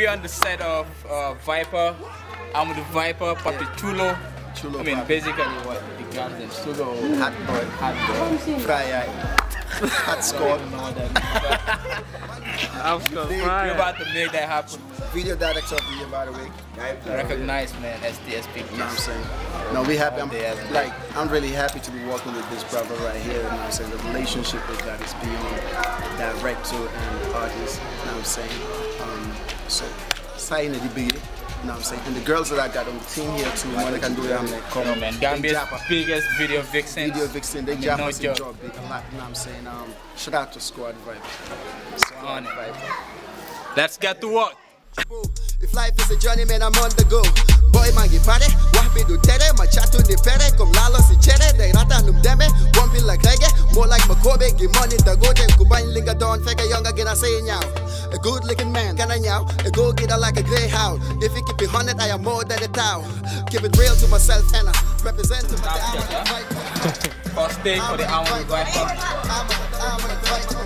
we're on the set of uh, Vypa. I'm with the Vypa, Papi Chulo. Chulo I mean, Papi. basically what the girl's name, Chulo. Hot boy. Hot boy. Fry eye. Hot squad. know. I'm still We're about to make that happen. Video director of the year, by the way. Recognize, man, STS You know what I'm saying? No, we happy. I'm, Yeah. like, I'm really happy to be working with this brother right here. You know what I'm saying? The relationship with that is beyond director and artist. You know what I'm saying? Um, so, sign the big. You know what I'm saying? And the girls that I got on the team here too, man, they can do it. I'm like, come on, man, Gambia's biggest video vixen. Video vixen, they I mean, jab no us a job big a lot. You know what I'm saying? Um, shout out to Squad Vibe. Squad On it. Vibe. Let's get to work. If life is a journey, man, I'm on the go. Boy, man, get pare, wapi do tere, machato de pere, kom lalo give money the go dem, kubain linga don, fake a younger get a say now. A good looking man, can I now? A go getter like a greyhound. If you keep it hundred, I am more than a town. Keep it real to myself and I represent to my That's it, huh? First take for the hour with Vypa. I'm